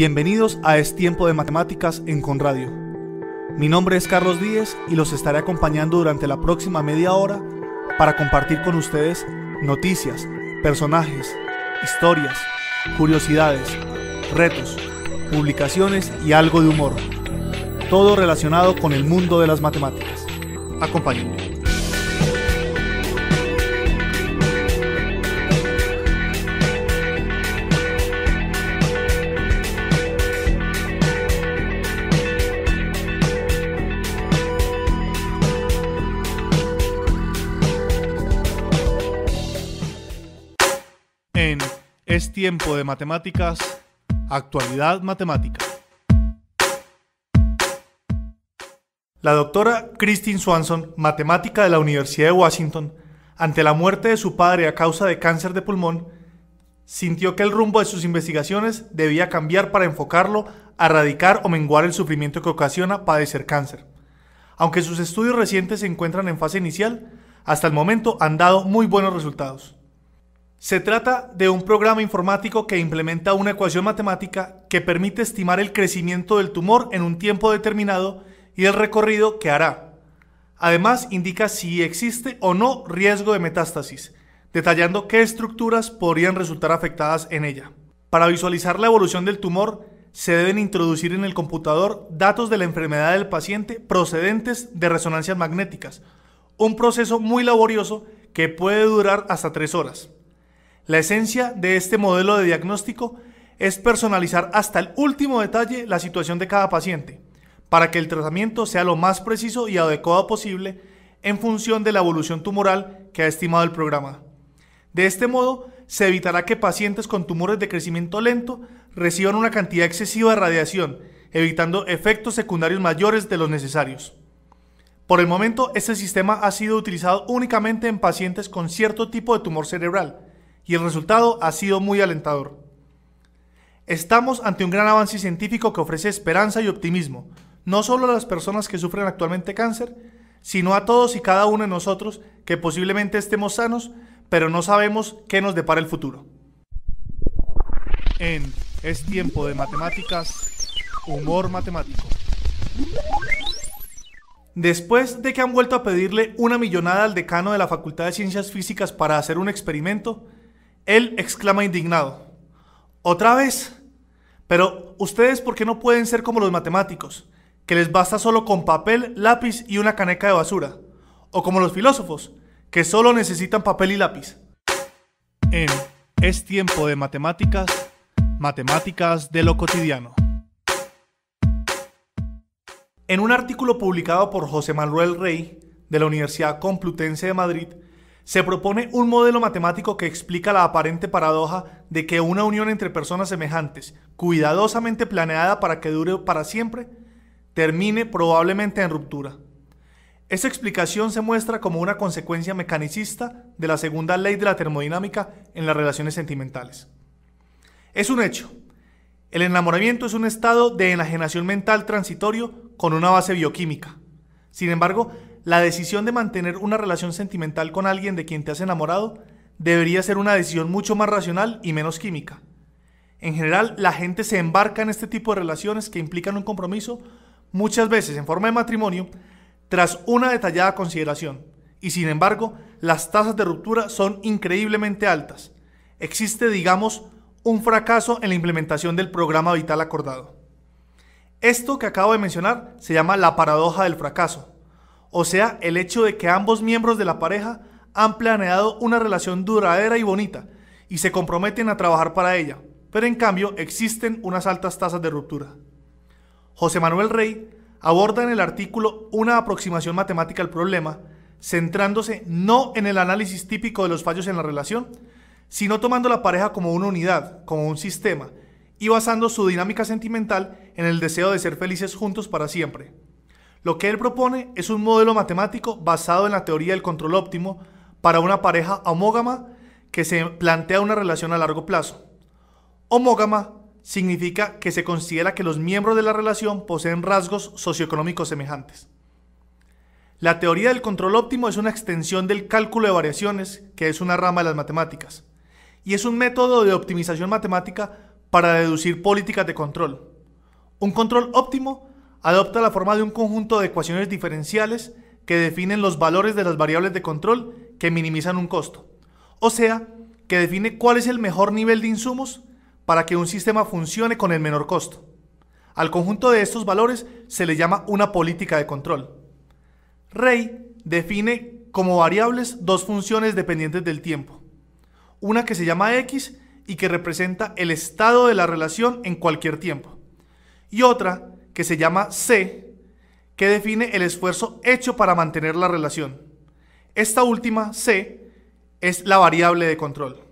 Bienvenidos a Es Tiempo de Matemáticas en Conradio. Mi nombre es Carlos Díez y los estaré acompañando durante la próxima media hora para compartir con ustedes noticias, personajes, historias, curiosidades, retos, publicaciones y algo de humor. Todo relacionado con el mundo de las matemáticas. Acompáñenme. Es tiempo de matemáticas, actualidad matemática. La doctora Christine Swanson, matemática de la Universidad de Washington, ante la muerte de su padre a causa de cáncer de pulmón, sintió que el rumbo de sus investigaciones debía cambiar para enfocarlo a erradicar o menguar el sufrimiento que ocasiona padecer cáncer. Aunque sus estudios recientes se encuentran en fase inicial, hasta el momento han dado muy buenos resultados. Se trata de un programa informático que implementa una ecuación matemática que permite estimar el crecimiento del tumor en un tiempo determinado y el recorrido que hará. Además, indica si existe o no riesgo de metástasis, detallando qué estructuras podrían resultar afectadas en ella. Para visualizar la evolución del tumor, se deben introducir en el computador datos de la enfermedad del paciente procedentes de resonancias magnéticas, un proceso muy laborioso que puede durar hasta tres horas. La esencia de este modelo de diagnóstico es personalizar hasta el último detalle la situación de cada paciente, para que el tratamiento sea lo más preciso y adecuado posible en función de la evolución tumoral que ha estimado el programa. De este modo, se evitará que pacientes con tumores de crecimiento lento reciban una cantidad excesiva de radiación, evitando efectos secundarios mayores de los necesarios. Por el momento, este sistema ha sido utilizado únicamente en pacientes con cierto tipo de tumor cerebral, y el resultado ha sido muy alentador. Estamos ante un gran avance científico que ofrece esperanza y optimismo, no solo a las personas que sufren actualmente cáncer, sino a todos y cada uno de nosotros que posiblemente estemos sanos, pero no sabemos qué nos depara el futuro. En Es tiempo de matemáticas, humor matemático. Después de que han vuelto a pedirle una millonada al decano de la Facultad de Ciencias Físicas para hacer un experimento, él exclama indignado, ¿otra vez? Pero ustedes, ¿por qué no pueden ser como los matemáticos, que les basta solo con papel, lápiz y una caneca de basura? O como los filósofos, que solo necesitan papel y lápiz. En Es tiempo de matemáticas, matemáticas de lo cotidiano. En un artículo publicado por José Manuel Rey de la Universidad Complutense de Madrid, se propone un modelo matemático que explica la aparente paradoja de que una unión entre personas semejantes, cuidadosamente planeada para que dure para siempre, termine probablemente en ruptura. Esta explicación se muestra como una consecuencia mecanicista de la segunda ley de la termodinámica en las relaciones sentimentales. Es un hecho. El enamoramiento es un estado de enajenación mental transitorio con una base bioquímica. Sin embargo, la decisión de mantener una relación sentimental con alguien de quien te has enamorado debería ser una decisión mucho más racional y menos química. En general, la gente se embarca en este tipo de relaciones que implican un compromiso, muchas veces en forma de matrimonio, tras una detallada consideración. Y sin embargo, las tasas de ruptura son increíblemente altas. Existe, digamos, un fracaso en la implementación del programa vital acordado. Esto que acabo de mencionar se llama la paradoja del fracaso o sea, el hecho de que ambos miembros de la pareja han planeado una relación duradera y bonita y se comprometen a trabajar para ella, pero en cambio existen unas altas tasas de ruptura. José Manuel Rey aborda en el artículo una aproximación matemática al problema, centrándose no en el análisis típico de los fallos en la relación, sino tomando la pareja como una unidad, como un sistema, y basando su dinámica sentimental en el deseo de ser felices juntos para siempre. Lo que él propone es un modelo matemático basado en la teoría del control óptimo para una pareja homógama que se plantea una relación a largo plazo. Homógama significa que se considera que los miembros de la relación poseen rasgos socioeconómicos semejantes. La teoría del control óptimo es una extensión del cálculo de variaciones, que es una rama de las matemáticas, y es un método de optimización matemática para deducir políticas de control. Un control óptimo adopta la forma de un conjunto de ecuaciones diferenciales que definen los valores de las variables de control que minimizan un costo. O sea, que define cuál es el mejor nivel de insumos para que un sistema funcione con el menor costo. Al conjunto de estos valores se le llama una política de control. Rey define como variables dos funciones dependientes del tiempo. Una que se llama X y que representa el estado de la relación en cualquier tiempo. Y otra que se llama C, que define el esfuerzo hecho para mantener la relación. Esta última, C, es la variable de control.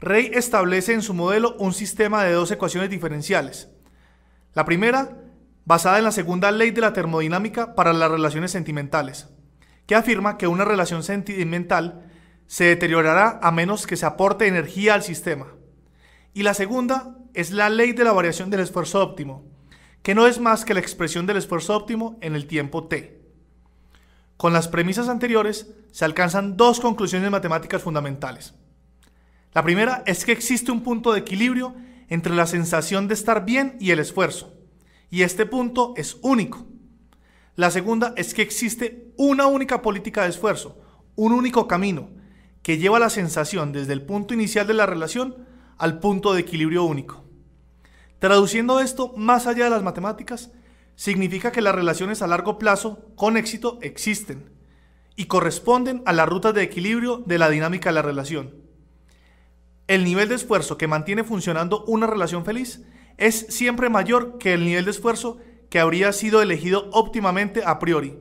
Rey establece en su modelo un sistema de dos ecuaciones diferenciales. La primera, basada en la segunda ley de la termodinámica para las relaciones sentimentales, que afirma que una relación sentimental se deteriorará a menos que se aporte energía al sistema. Y la segunda es la ley de la variación del esfuerzo óptimo, que no es más que la expresión del esfuerzo óptimo en el tiempo t. Con las premisas anteriores se alcanzan dos conclusiones matemáticas fundamentales. La primera es que existe un punto de equilibrio entre la sensación de estar bien y el esfuerzo, y este punto es único. La segunda es que existe una única política de esfuerzo, un único camino, que lleva la sensación desde el punto inicial de la relación al punto de equilibrio único. Traduciendo esto más allá de las matemáticas, significa que las relaciones a largo plazo con éxito existen y corresponden a las rutas de equilibrio de la dinámica de la relación. El nivel de esfuerzo que mantiene funcionando una relación feliz es siempre mayor que el nivel de esfuerzo que habría sido elegido óptimamente a priori.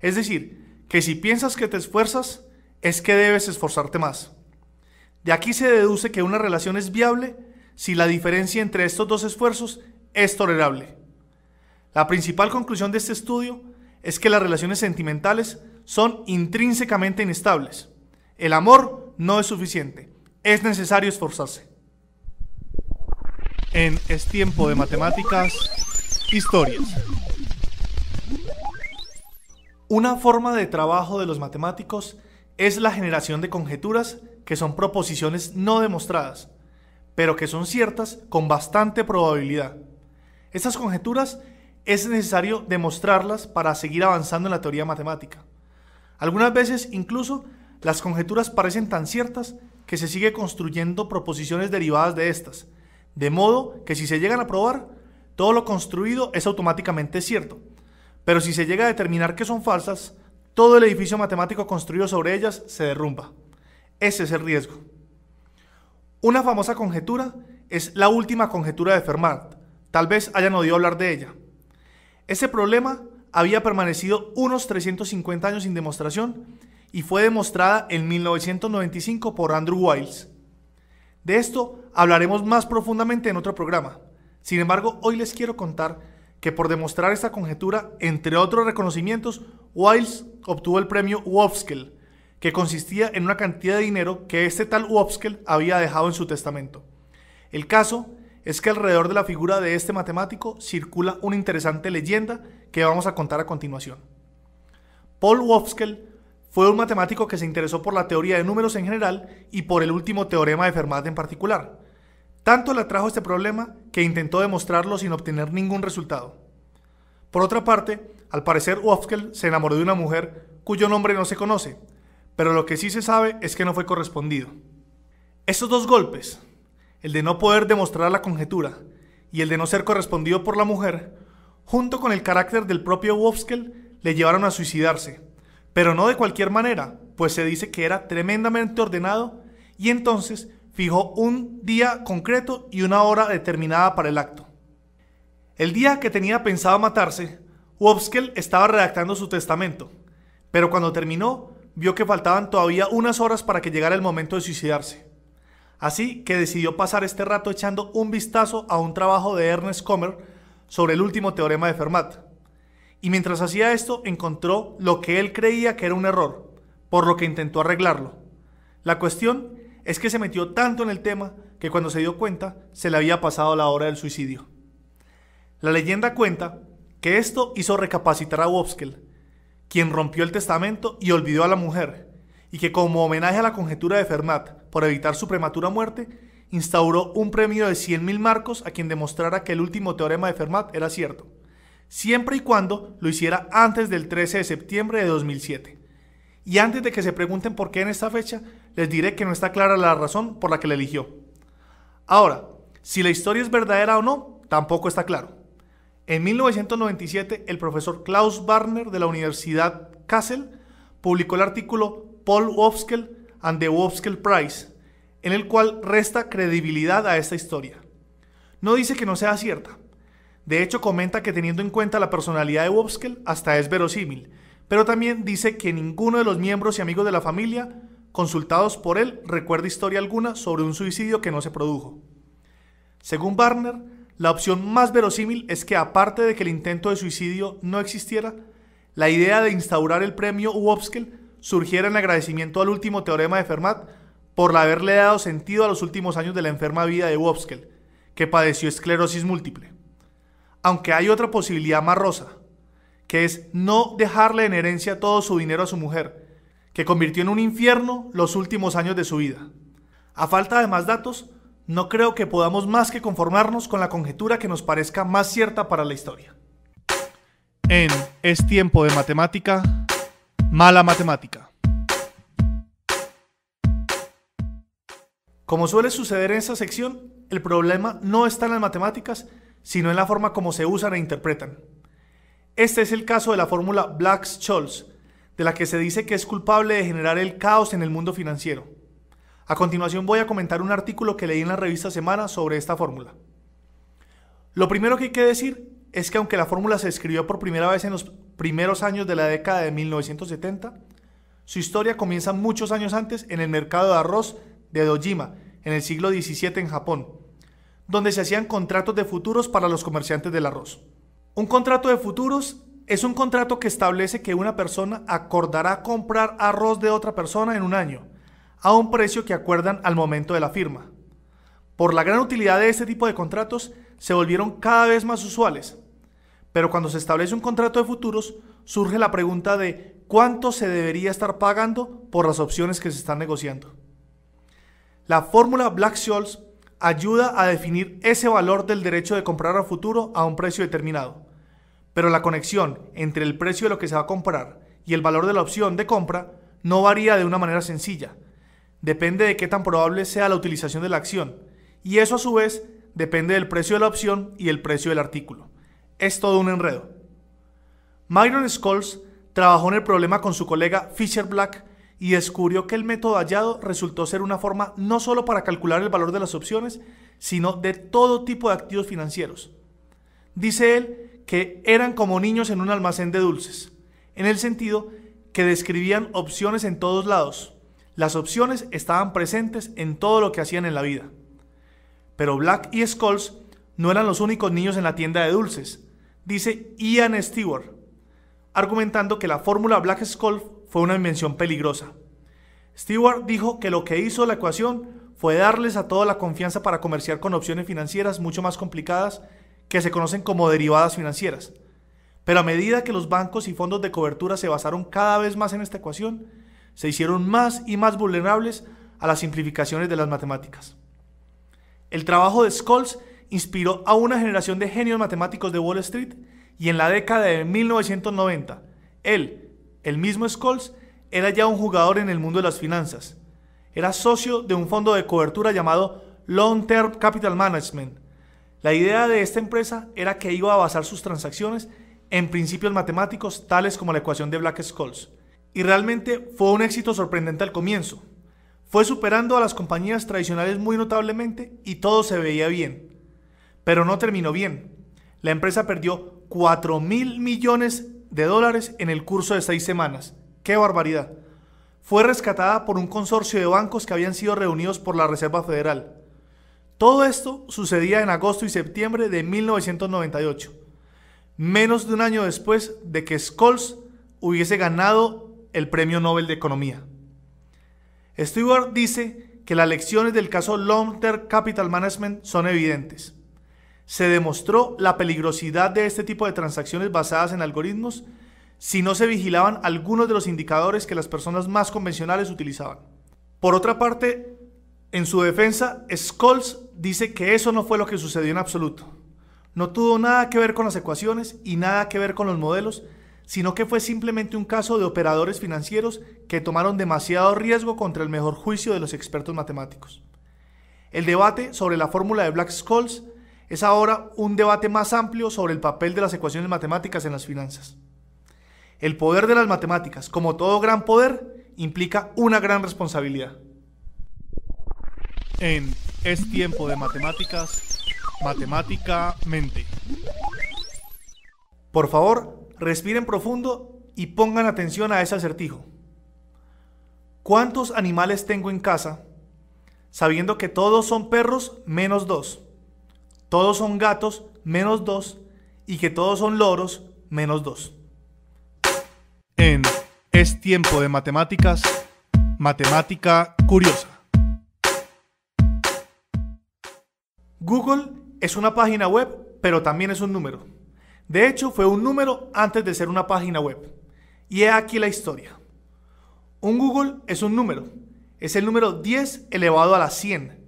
Es decir, que si piensas que te esfuerzas, es que debes esforzarte más. De aquí se deduce que una relación es viable si la diferencia entre estos dos esfuerzos es tolerable. La principal conclusión de este estudio es que las relaciones sentimentales son intrínsecamente inestables. El amor no es suficiente, es necesario esforzarse. En Es tiempo de matemáticas, historias. Una forma de trabajo de los matemáticos es la generación de conjeturas que son proposiciones no demostradas, pero que son ciertas con bastante probabilidad. Estas conjeturas es necesario demostrarlas para seguir avanzando en la teoría matemática. Algunas veces incluso las conjeturas parecen tan ciertas que se sigue construyendo proposiciones derivadas de estas, de modo que si se llegan a probar, todo lo construido es automáticamente cierto. Pero si se llega a determinar que son falsas, todo el edificio matemático construido sobre ellas se derrumba. Ese es el riesgo. Una famosa conjetura es la última conjetura de Fermat. Tal vez hayan oído hablar de ella. Ese problema había permanecido unos 350 años sin demostración y fue demostrada en 1995 por Andrew Wiles. De esto hablaremos más profundamente en otro programa. Sin embargo, hoy les quiero contar que por demostrar esta conjetura, entre otros reconocimientos, Wiles obtuvo el premio Wopskel, que consistía en una cantidad de dinero que este tal Wopskel había dejado en su testamento. El caso es que alrededor de la figura de este matemático circula una interesante leyenda que vamos a contar a continuación. Paul Wopskel fue un matemático que se interesó por la teoría de números en general y por el último teorema de Fermat en particular. Tanto le atrajo este problema que intentó demostrarlo sin obtener ningún resultado. Por otra parte, al parecer Wopskel se enamoró de una mujer cuyo nombre no se conoce, pero lo que sí se sabe es que no fue correspondido. Estos dos golpes, el de no poder demostrar la conjetura y el de no ser correspondido por la mujer, junto con el carácter del propio Wopskel, le llevaron a suicidarse, pero no de cualquier manera, pues se dice que era tremendamente ordenado y entonces fijó un día concreto y una hora determinada para el acto. El día que tenía pensado matarse, Wopskel estaba redactando su testamento, pero cuando terminó vio que faltaban todavía unas horas para que llegara el momento de suicidarse. Así que decidió pasar este rato echando un vistazo a un trabajo de Ernest Comer sobre el último teorema de Fermat. Y mientras hacía esto encontró lo que él creía que era un error, por lo que intentó arreglarlo. La cuestión es que se metió tanto en el tema que cuando se dio cuenta se le había pasado la hora del suicidio. La leyenda cuenta que esto hizo recapacitar a Wopskel, quien rompió el testamento y olvidó a la mujer, y que como homenaje a la conjetura de Fermat por evitar su prematura muerte, instauró un premio de 100.000 marcos a quien demostrara que el último teorema de Fermat era cierto, siempre y cuando lo hiciera antes del 13 de septiembre de 2007. Y antes de que se pregunten por qué en esta fecha, les diré que no está clara la razón por la que la eligió. Ahora, si la historia es verdadera o no, tampoco está claro. En 1997, el profesor Klaus Warner de la Universidad Kassel publicó el artículo Paul Wofskel and the Wofskel Prize, en el cual resta credibilidad a esta historia. No dice que no sea cierta. De hecho, comenta que teniendo en cuenta la personalidad de Wofskel, hasta es verosímil, pero también dice que ninguno de los miembros y amigos de la familia, consultados por él, recuerda historia alguna sobre un suicidio que no se produjo. Según Barner, la opción más verosímil es que aparte de que el intento de suicidio no existiera, la idea de instaurar el premio Wofskel surgiera en agradecimiento al último teorema de Fermat por haberle dado sentido a los últimos años de la enferma vida de Wofskel, que padeció esclerosis múltiple. Aunque hay otra posibilidad más rosa, que es no dejarle en herencia todo su dinero a su mujer, que convirtió en un infierno los últimos años de su vida. A falta de más datos, no creo que podamos más que conformarnos con la conjetura que nos parezca más cierta para la historia. En Es tiempo de matemática, mala matemática. Como suele suceder en esta sección, el problema no está en las matemáticas, sino en la forma como se usan e interpretan. Este es el caso de la fórmula Black-Scholes, de la que se dice que es culpable de generar el caos en el mundo financiero. A continuación voy a comentar un artículo que leí en la revista Semana sobre esta fórmula. Lo primero que hay que decir es que aunque la fórmula se escribió por primera vez en los primeros años de la década de 1970, su historia comienza muchos años antes en el mercado de arroz de Dojima, en el siglo XVII en Japón, donde se hacían contratos de futuros para los comerciantes del arroz. Un contrato de futuros es un contrato que establece que una persona acordará comprar arroz de otra persona en un año, a un precio que acuerdan al momento de la firma. Por la gran utilidad de este tipo de contratos, se volvieron cada vez más usuales. Pero cuando se establece un contrato de futuros, surge la pregunta de cuánto se debería estar pagando por las opciones que se están negociando. La fórmula Black-Scholes ayuda a definir ese valor del derecho de comprar a futuro a un precio determinado. Pero la conexión entre el precio de lo que se va a comprar y el valor de la opción de compra no varía de una manera sencilla. Depende de qué tan probable sea la utilización de la acción. Y eso a su vez depende del precio de la opción y el precio del artículo. Es todo un enredo. Myron Scholes trabajó en el problema con su colega Fisher Black y descubrió que el método hallado resultó ser una forma no solo para calcular el valor de las opciones, sino de todo tipo de activos financieros. Dice él que eran como niños en un almacén de dulces, en el sentido que describían opciones en todos lados. Las opciones estaban presentes en todo lo que hacían en la vida. Pero Black y Scholes no eran los únicos niños en la tienda de dulces, dice Ian Stewart, argumentando que la fórmula Black-Scholes fue una invención peligrosa. Stewart dijo que lo que hizo la ecuación fue darles a toda la confianza para comerciar con opciones financieras mucho más complicadas que se conocen como derivadas financieras. Pero a medida que los bancos y fondos de cobertura se basaron cada vez más en esta ecuación, se hicieron más y más vulnerables a las simplificaciones de las matemáticas. El trabajo de Scholes inspiró a una generación de genios matemáticos de Wall Street y en la década de 1990, él, el mismo Scholes era ya un jugador en el mundo de las finanzas. Era socio de un fondo de cobertura llamado Long Term Capital Management. La idea de esta empresa era que iba a basar sus transacciones en principios matemáticos tales como la ecuación de Black-Scholes. Y realmente fue un éxito sorprendente al comienzo. Fue superando a las compañías tradicionales muy notablemente y todo se veía bien. Pero no terminó bien. La empresa perdió 4 mil millones de dólares en el curso de seis semanas. ¡Qué barbaridad! Fue rescatada por un consorcio de bancos que habían sido reunidos por la Reserva Federal. Todo esto sucedía en agosto y septiembre de 1998, menos de un año después de que Scholes hubiese ganado el Premio Nobel de Economía. Stewart dice que las lecciones del caso Long Term Capital Management son evidentes se demostró la peligrosidad de este tipo de transacciones basadas en algoritmos si no se vigilaban algunos de los indicadores que las personas más convencionales utilizaban. Por otra parte, En su defensa, Scholz dice que eso no fue lo que sucedió en absoluto. No tuvo nada que ver con las ecuaciones y nada que ver con los modelos, sino que fue simplemente un caso de operadores financieros que tomaron demasiado riesgo contra el mejor juicio de los expertos matemáticos. El debate sobre la fórmula de Black-Scholes es ahora un debate más amplio sobre el papel de las ecuaciones matemáticas en las finanzas. El poder de las matemáticas, como todo gran poder, implica una gran responsabilidad en Es tiempo de matemáticas, matemáticamente. Por favor, respiren profundo y pongan atención a ese acertijo. ¿Cuántos animales tengo en casa? Sabiendo que todos son perros menos dos, todos son gatos menos dos y que todos son loros menos dos. En Es tiempo de matemáticas, matemática curiosa. Google es una página web, pero también es un número. De hecho, fue un número antes de ser una página web. Y he aquí la historia. Un Google es un número. Es el número 10 elevado a la 100.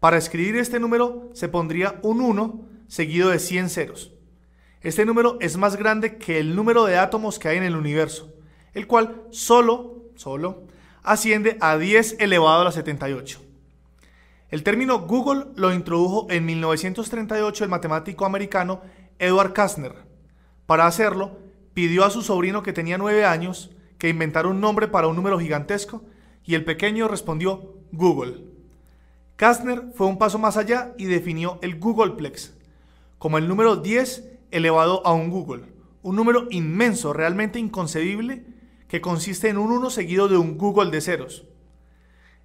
Para escribir este número se pondría un 1 seguido de 100 ceros. Este número es más grande que el número de átomos que hay en el universo, el cual solo, solo, asciende a 10 elevado a la 78. El término Google lo introdujo en 1938 el matemático americano Edward Kastner. Para hacerlo, pidió a su sobrino que tenía nueve años que inventara un nombre para un número gigantesco y el pequeño respondió Google. Kastner fue un paso más allá y definió el Googleplex como el número 10 elevado a un Google, un número inmenso, realmente inconcebible, que consiste en un 1 seguido de un Google de ceros.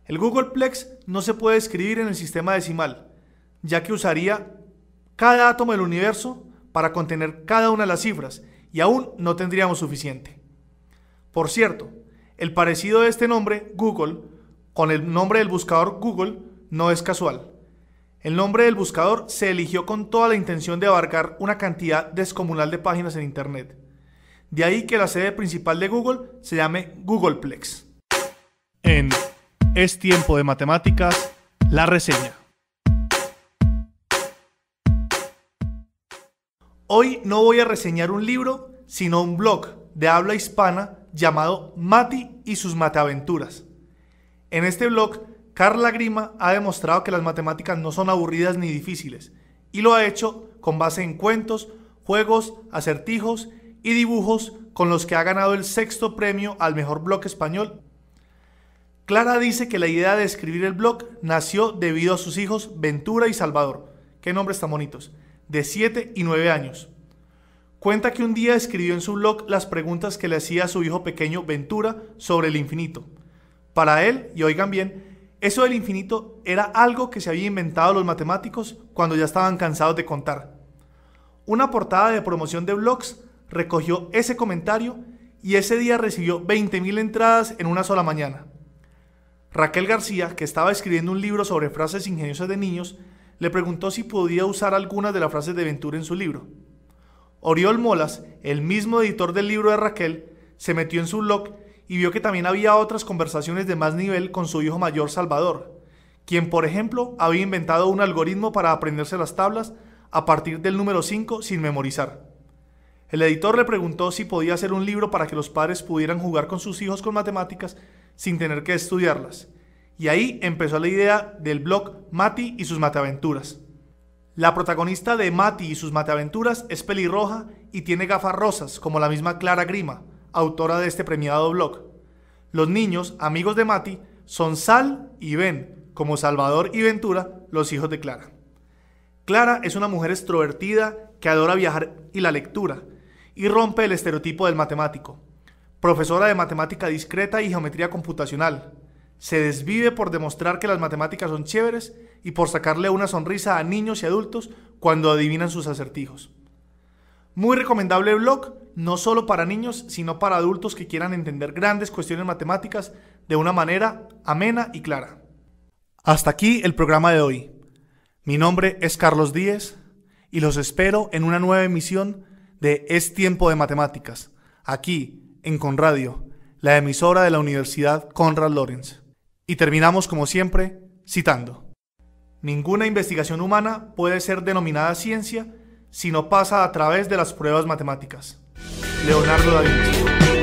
El Googleplex no se puede escribir en el sistema decimal, ya que usaría cada átomo del universo para contener cada una de las cifras y aún no tendríamos suficiente. Por cierto, el parecido de este nombre, Google, con el nombre del buscador Google no es casual. El nombre del buscador se eligió con toda la intención de abarcar una cantidad descomunal de páginas en Internet. De ahí que la sede principal de Google se llame Googleplex. En es tiempo de matemáticas, la reseña. Hoy no voy a reseñar un libro, sino un blog de habla hispana llamado Mati y sus mateaventuras. En este blog, Carla Grima ha demostrado que las matemáticas no son aburridas ni difíciles, y lo ha hecho con base en cuentos, juegos, acertijos y dibujos con los que ha ganado el sexto premio al mejor blog español. Clara dice que la idea de escribir el blog nació debido a sus hijos Ventura y Salvador, qué nombres tan bonitos, de 7 y 9 años. Cuenta que un día escribió en su blog las preguntas que le hacía a su hijo pequeño Ventura sobre el infinito. Para él, y oigan bien, eso del infinito era algo que se había inventado los matemáticos cuando ya estaban cansados de contar. Una portada de promoción de blogs recogió ese comentario y ese día recibió 20.000 entradas en una sola mañana. Raquel García, que estaba escribiendo un libro sobre frases ingeniosas de niños, le preguntó si podía usar algunas de las frases de Ventura en su libro. Oriol Molas, el mismo editor del libro de Raquel, se metió en su blog y vio que también había otras conversaciones de más nivel con su hijo mayor Salvador, quien por ejemplo había inventado un algoritmo para aprenderse las tablas a partir del número 5 sin memorizar. El editor le preguntó si podía hacer un libro para que los padres pudieran jugar con sus hijos con matemáticas sin tener que estudiarlas. Y ahí empezó la idea del blog Mati y sus mateaventuras. La protagonista de Mati y sus mateaventuras es pelirroja y tiene gafas rosas, como la misma Clara Grima, autora de este premiado blog. Los niños, amigos de Mati, son Sal y Ben, como Salvador y Ventura, los hijos de Clara. Clara es una mujer extrovertida que adora viajar y la lectura, y rompe el estereotipo del matemático profesora de matemática discreta y geometría computacional. Se desvive por demostrar que las matemáticas son chéveres y por sacarle una sonrisa a niños y adultos cuando adivinan sus acertijos. Muy recomendable blog, no solo para niños, sino para adultos que quieran entender grandes cuestiones matemáticas de una manera amena y clara. Hasta aquí el programa de hoy. Mi nombre es Carlos Díez y los espero en una nueva emisión de Es Tiempo de Matemáticas, aquí en Conradio, la emisora de la Universidad Conrad Lorenz. Y terminamos como siempre citando, Ninguna investigación humana puede ser denominada ciencia si no pasa a través de las pruebas matemáticas. Leonardo da Vinci.